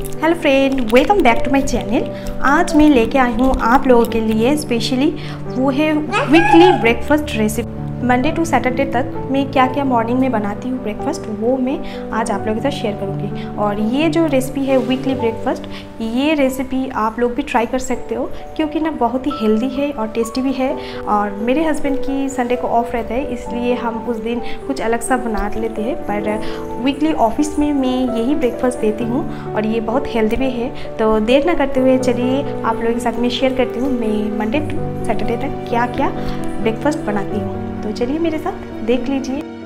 Hello friend welcome back to my channel आज मैं लेके आई हूँ आप लोगों के लिए स्पेशली वो है weekly breakfast recipe Monday to Saturday तक मैं क्या क्या मॉर्निंग में बनाती हूँ ब्रेकफास्ट वो मैं आज आप लोगों के साथ शेयर करूँगी। और ये जो रेसिपी है वीकली ब्रेकफास्ट ये रेसिपी आप लोग भी ट्राई कर सकते हो, क्योंकि ना बहुत ही हेल्दी है और टेस्टी भी है। और मेरे हस्बैंड की संडे को ऑफ़ रहता है, इसलिए हम उस दिन कुछ अलग सा बना लेते हैं। पर वीकली ऑफ़िस में मैं यही ब्रेकफास्ट देती हूँ और ये बहुत हेल्दी भी है। तो देर ना करते हुए चलिए आप लोगों के साथ मैं शेयर करती हूँ, मैं मंडे टू सैटरडे तक क्या क्या ब्रेकफास्ट बनाती हूँ। तो चलिए मेरे साथ देख लीजिए।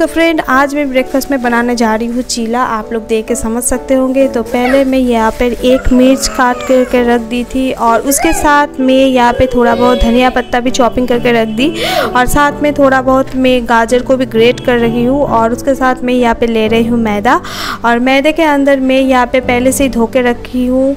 सो so फ्रेंड आज मैं ब्रेकफास्ट में बनाने जा रही हूँ चीला। आप लोग देख के समझ सकते होंगे। तो पहले मैं यहाँ पर एक मिर्च काट करके रख दी थी और उसके साथ मैं यहाँ पे थोड़ा बहुत धनिया पत्ता भी चॉपिंग करके रख दी और साथ में थोड़ा बहुत मैं गाजर को भी ग्रेट कर रही हूँ और उसके साथ मैं यहाँ पे ले रही हूँ मैदा। और मैदे के अंदर मैं यहाँ पे पहले से ही धो के रखी हूँ।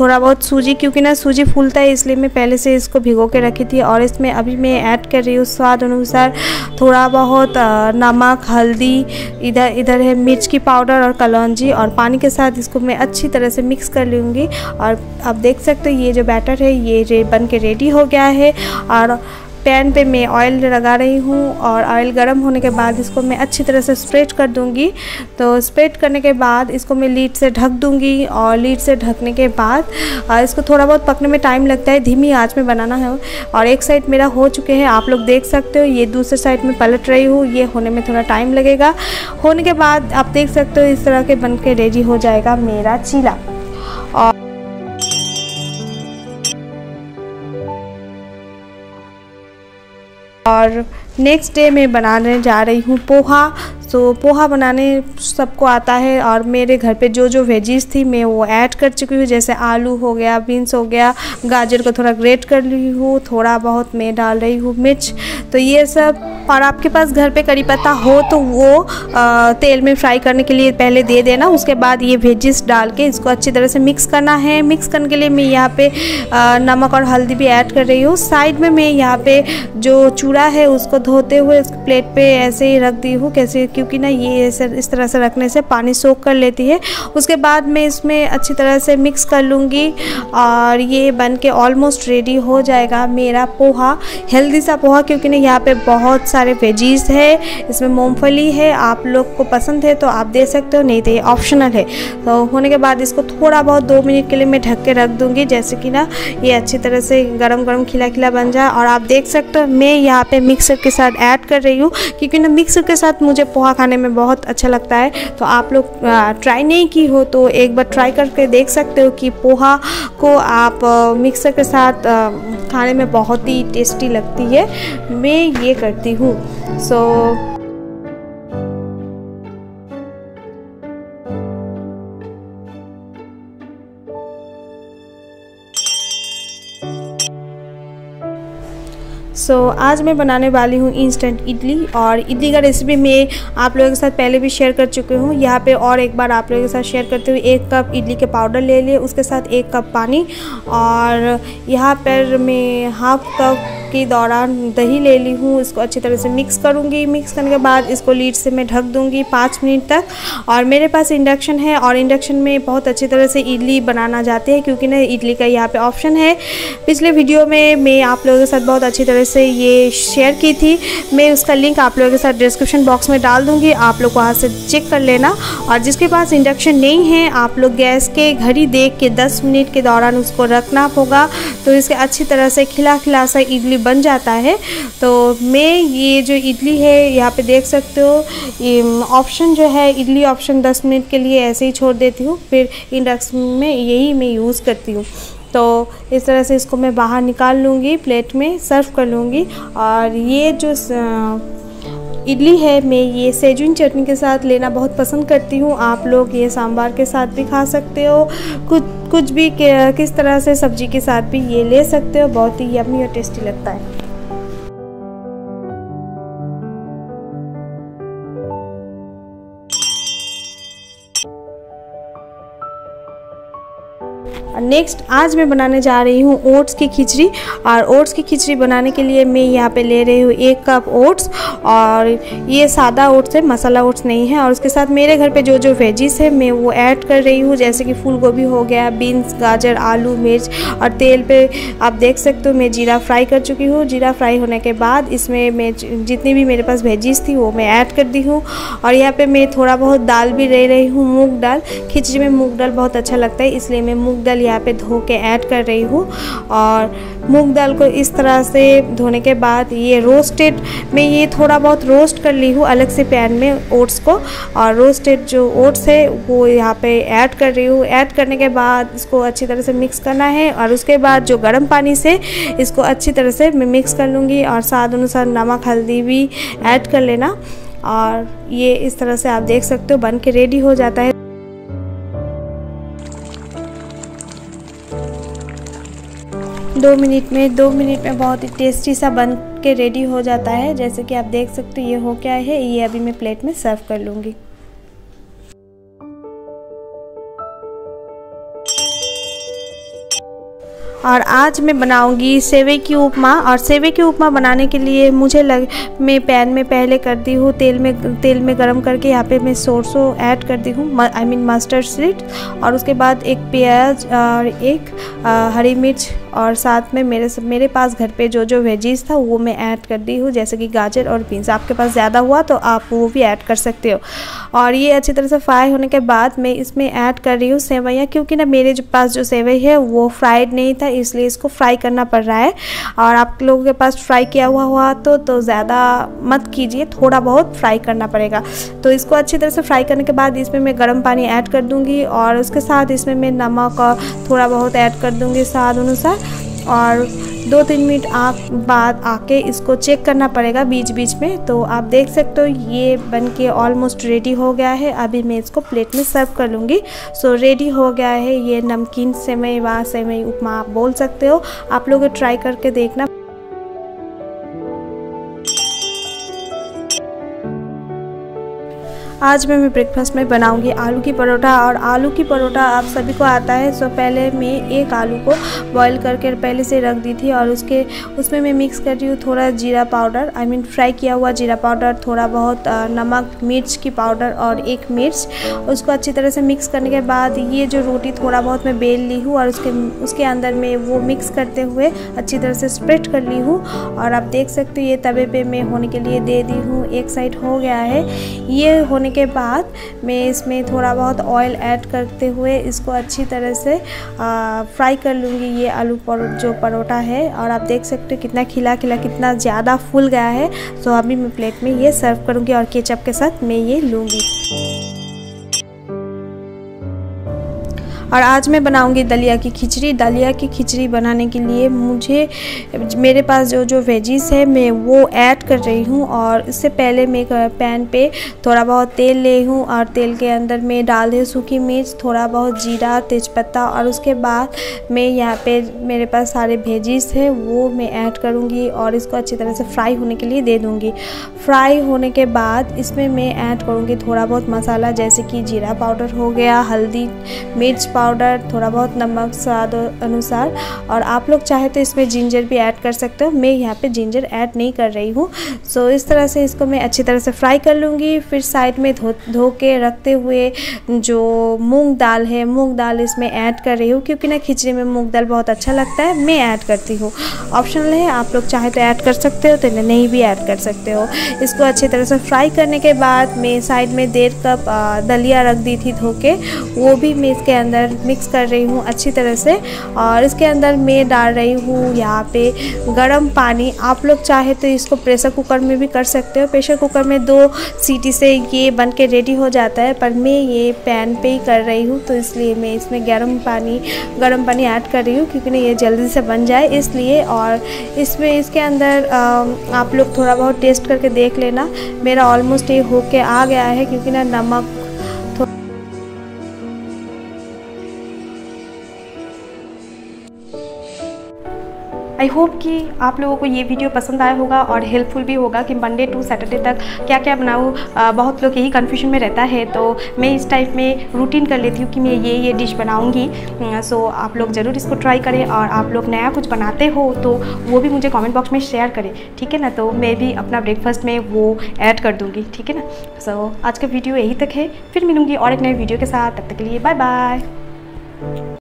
थोड़ा बहुत सूजी, क्योंकि ना सूजी फूलता है, इसलिए मैं पहले से इसको भिगो के रखी थी और इसमें अभी मैं ऐड कर रही हूँ स्वाद अनुसार थोड़ा बहुत नमक नमक, हल्दी, इधर इधर है मिर्च की पाउडर और कलौजी और पानी के साथ इसको मैं अच्छी तरह से मिक्स कर लूँगी। और आप देख सकते हो, ये जो बैटर है, ये बन के रेडी हो गया है। और पैन पे मैं ऑयल लगा रही हूँ और ऑयल गर्म होने के बाद इसको मैं अच्छी तरह से स्प्रेड कर दूँगी। तो स्प्रेड करने के बाद इसको मैं लीड से ढक दूँगी और लीड से ढकने के बाद इसको थोड़ा बहुत पकने में टाइम लगता है। धीमी आँच में बनाना है। और एक साइड मेरा हो चुके हैं, आप लोग देख सकते हो। ये दूसरे साइड में पलट रही हूँ। ये होने में थोड़ा टाइम लगेगा। होने के बाद आप देख सकते हो, इस तरह के बन के रेडी हो जाएगा मेरा चीला। और और नेक्स्ट डे मैं बनाने जा रही हूँ पोहा। तो पोहा बनाने सबको आता है और मेरे घर पे जो जो वेजीज थी, मैं वो ऐड कर चुकी हूँ। जैसे आलू हो गया बीन्स हो गया, गाजर को थोड़ा ग्रेट कर ली हूँ, थोड़ा बहुत मैं डाल रही हूँ मिर्च। तो ये सब और आपके पास घर पे करी पत्ता हो तो वो आ, तेल में फ्राई करने के लिए पहले दे देना उसके बाद ये वेजिस डाल के इसको अच्छी तरह से मिक्स करना है। मिक्स करने के लिए मैं यहाँ पे आ, नमक और हल्दी भी ऐड कर रही हूँ। साइड में मैं यहाँ पे जो चूड़ा है उसको धोते हुए प्लेट पे ऐसे ही रख दी हूँ कैसे क्योंकि ना ये इस तरह से रखने से पानी सोख कर लेती है। उसके बाद मैं इसमें अच्छी तरह से मिक्स कर लूँगी और ये बन के ऑलमोस्ट रेडी हो जाएगा मेरा पोहा हेल्दी सा पोहा क्योंकि ना यहाँ पे बहुत सारे वेजीज है, इसमें मूँगफली है, आप लोग को पसंद है तो आप दे सकते हो, नहीं तो ये ऑप्शनल है। तो होने के बाद इसको थोड़ा बहुत दो मिनट के लिए मैं ढक के रख दूँगी, जैसे कि ना ये अच्छी तरह से गरम गरम खिला खिला बन जाए और आप देख सकते हो, मैं यहाँ पे मिक्सर के साथ ऐड कर रही हूँ, क्योंकि ना मिक्सर के साथ मुझे पोहा खाने में बहुत अच्छा लगता है। तो आप लोग ट्राई नहीं की हो तो एक बार ट्राई करके देख सकते हो कि पोहा को आप मिक्सर के साथ खाने में बहुत ही टेस्टी लगती है। मैं ये करती हूँ। So, सो so, आज मैं बनाने वाली हूँ इंस्टेंट इडली और इडली का रेसिपी मैं आप लोगों के साथ पहले भी शेयर कर चुकी हूँ। यहाँ पे और एक बार आप लोगों के साथ शेयर करते हुए एक कप इडली के पाउडर ले लिए उसके साथ एक कप पानी और यहाँ पर मैं हाफ़ कप के दौरान दही ले ली हूँ। इसको अच्छी तरह से मिक्स करूँगी। मिक्स करने के बाद इसको लीड से मैं ढक दूँगी पाँच मिनट तक और मेरे पास इंडक्शन है और इंडक्शन में बहुत अच्छी तरह से इडली बनाना जाते हैं क्योंकि ना इडली का यहाँ पे ऑप्शन है। पिछले वीडियो में मैं आप लोगों के साथ बहुत अच्छी तरह से ये शेयर की थी। मैं उसका लिंक आप लोगों के साथ डिस्क्रिप्शन बॉक्स में डाल दूँगी। आप लोग वहाँ से चेक कर लेना। और जिसके पास इंडक्शन नहीं है, आप लोग गैस के घड़ी देख के दस मिनट के दौरान उसको रखना होगा। तो इसके अच्छी तरह से खिला खिला सा इडली बन जाता है। तो मैं ये जो इडली है, यहाँ पे देख सकते हो ऑप्शन जो है, इडली ऑप्शन 10 मिनट के लिए ऐसे ही छोड़ देती हूँ। फिर इंडक्शन में यही मैं यूज़ करती हूँ। तो इस तरह से इसको मैं बाहर निकाल लूँगी, प्लेट में सर्व कर लूँगी। और ये जो इडली है, मैं ये सेजुन चटनी के साथ लेना बहुत पसंद करती हूँ। आप लोग ये सांबार के साथ भी खा सकते हो। कुछ कुछ भी किस तरह से सब्ज़ी के साथ भी ये ले सकते हो। बहुत ही यमी और टेस्टी लगता है। नेक्स्ट आज मैं बनाने जा रही हूँ ओट्स की खिचड़ी। और ओट्स की खिचड़ी बनाने के लिए मैं यहाँ पे ले रही हूँ एक कप ओट्स और ये सादा ओट्स है, मसाला ओट्स नहीं है। और उसके साथ मेरे घर पे जो जो वेजिस है, मैं वो ऐड कर रही हूँ। जैसे कि फूल गोभी हो गया बीन्स गाजर, आलू, मिर्च और तेल पे आप देख सकते हो, मैं जीरा फ्राई कर चुकी हूँ। जीरा फ्राई होने के बाद इसमें मैं जितनी भी मेरे पास वेजिस थी, वो मैं ऐड कर दी हूँ। और यहाँ पर मैं थोड़ा बहुत दाल भी ले रही हूँ, मूँग दाल। खिचड़ी में मूँग दाल बहुत अच्छा लगता है, इसलिए मैं मूँग दाल यहाँ पे धो के ऐड कर रही हूँ और मूंग दाल को इस तरह से धोने के बाद ये रोस्टेड मैं ये थोड़ा बहुत रोस्ट कर ली हूँ अलग से पैन में ओट्स को और रोस्टेड जो ओट्स है वो यहाँ पे ऐड कर रही हूँ। ऐड करने के बाद इसको अच्छी तरह से मिक्स करना है और उसके बाद जो गर्म पानी से इसको अच्छी तरह से मैं मिक्स कर लूँगी और स्वाद अनुसार नमक, हल्दी भी ऐड कर लेना और ये इस तरह से आप देख सकते हो, बन के रेडी हो जाता है। दो मिनट में दो मिनट में बहुत ही टेस्टी सा बन के रेडी हो जाता है। जैसे कि आप देख सकते हो ये हो क्या है? ये अभी मैं प्लेट में सर्व कर लूँगी। और आज मैं बनाऊँगी सेवे की उपमा। और सेवे की उपमा बनाने के लिए मुझे लग मैं पैन में पहले कर दी हूँ तेल में तेल में गरम करके यहाँ पे मैं सोरसों ऐड कर दी हूँ आई मीन मस्टर्ड सीड और उसके बाद एक प्याज और एक आ, हरी मिर्च और साथ में मेरे मेरे पास घर पे जो जो वेजीज था, वो मैं ऐड कर दी हूँ, जैसे कि गाजर और बीन्स आपके पास ज़्यादा हुआ तो आप वो भी ऐड कर सकते हो। और ये अच्छी तरह से फ्राई होने के बाद मैं इसमें ऐड कर रही हूँ सेवैयाँ क्योंकि ना मेरे जो पास जो सेवई है, वो फ्राइड नहीं था, इसलिए इसको फ्राई करना पड़ रहा है। और आप लोगों के पास फ्राई किया हुआ हुआ तो तो ज़्यादा मत कीजिए, थोड़ा बहुत फ्राई करना पड़ेगा। तो इसको अच्छी तरह से फ्राई करने के बाद इसमें मैं गर्म पानी ऐड कर दूँगी, और उसके साथ इसमें मैं नमक और थोड़ा बहुत ऐड कर दूँगी स्वाद अनुसार। और दो तीन मिनट आप बाद आके इसको चेक करना पड़ेगा बीच बीच में। तो आप देख सकते हो, ये बन के ऑलमोस्ट रेडी हो गया है। अभी मैं इसको प्लेट में सर्व कर लूँगी। सो रेडी हो गया है ये नमकीन सेवई वहाँ सेवई उपमा, आप बोल सकते हो। आप लोग ट्राई करके देखना। आज मैं मैं ब्रेकफास्ट में बनाऊँगी आलू की परोठा और आलू की परोठा आप सभी को आता है सो पहले मैं एक आलू को बॉईल करके पहले से रख दी थी और उसके उसमें मैं मिक्स कर रही हूँ थोड़ा जीरा powder I I mean mean, fry किया हुआ जीरा पाउडर थोड़ा बहुत नमक मिर्च की पाउडर और एक मिर्च। उसको अच्छी तरह से मिक्स करने के बाद ये जो रोटी थोड़ा बहुत मैं बेल ली हूँ और उसके उसके अंदर में वो मिक्स करते हुए अच्छी तरह से स्प्रेड कर ली हूँ और आप देख सकते हो ये तवे पे मैं होने के लिए दे दी हूँ। एक साइड हो गया है। ये होने होने के बाद मैं इसमें थोड़ा बहुत ऑयल ऐड करते हुए इसको अच्छी तरह से फ्राई कर लूँगी ये आलू पर, जो परोठा है। और आप देख सकते हो कितना खिला खिला, कितना ज़्यादा फूल गया है। तो अभी मैं प्लेट में ये सर्व करूँगी और केचप के साथ मैं ये लूँगी। और आज मैं बनाऊँगी दलिया की खिचड़ी। दलिया की खिचड़ी बनाने के लिए मुझे, मेरे पास जो जो वेजीज है, मैं वो ऐड कर रही हूँ और इससे पहले मैं पैन पे थोड़ा बहुत तेल ले हूँ और तेल के अंदर मैं डाल दी सूखी मिर्च, थोड़ा बहुत जीरा, तेज़पत्ता और उसके बाद मैं यहाँ पे मेरे पास सारे वेजीज हैं, वो मैं ऐड करूँगी और इसको अच्छी तरह से फ्राई होने के लिए दे दूँगी। फ्राई होने के बाद इसमें मैं ऐड करूँगी थोड़ा बहुत मसाला, जैसे कि जीरा पाउडर हो गया, हल्दी, मिर्च पाउडर थोड़ा बहुत नमक स्वाद अनुसार। और आप लोग चाहे तो इसमें जिंजर भी ऐड कर सकते हो। मैं यहाँ पे जिंजर ऐड नहीं कर रही हूँ। सो इस तरह से इसको मैं अच्छी तरह से फ्राई कर लूँगी। फिर साइड में धो धो के रखते हुए जो मूंग दाल है, मूंग दाल इसमें ऐड कर रही हूँ। क्योंकि ना खिचड़ी में मूंग दाल बहुत अच्छा लगता है, मैं ऐड करती हूँ। ऑप्शनल है, आप लोग चाहे तो ऐड कर सकते हो तो नहीं भी ऐड कर सकते हो। इसको अच्छी तरह से फ्राई करने के बाद मैं साइड में डेढ़ कप दलिया रख दी थी धो के। वो भी मैं इसके अंदर अंदर मिक्स कर रही हूँ अच्छी तरह से और इसके अंदर मैं डाल रही हूँ यहाँ पे गरम पानी। आप लोग चाहे तो इसको प्रेशर कुकर में भी कर सकते हो। प्रेशर कुकर में दो सीटी से ये बन के रेडी हो जाता है, पर मैं ये पैन पे ही कर रही हूँ तो इसलिए मैं इसमें गर्म पानी गर्म पानी ऐड कर रही हूँ, क्योंकि ना ये जल्दी से बन जाए इसलिए। और इसमें, इसके अंदर आप लोग थोड़ा बहुत टेस्ट करके देख लेना। मेरा ऑलमोस्ट ये होके आ गया है, क्योंकि ना नमक आई होप कि आप लोगों को ये वीडियो पसंद आया होगा और हेल्पफुल भी होगा कि मंडे टू सैटरडे तक क्या क्या बनाऊँ बहुत लोग यही कन्फ्यूज़न में रहता है तो मैं इस टाइप में रूटीन कर लेती हूँ कि मैं ये ये डिश बनाऊँगी। सो आप लोग ज़रूर इसको ट्राई करें और आप लोग नया कुछ बनाते हो तो वो भी मुझे कॉमेंट बॉक्स में शेयर करें ठीक है ना? तो मैं भी अपना ब्रेकफास्ट में वो ऐड कर दूँगी ठीक है ना? सो so, आज का वीडियो यही तक है फिर मिलूँगी और एक नए वीडियो के साथ तब तक के लिए बाय बाय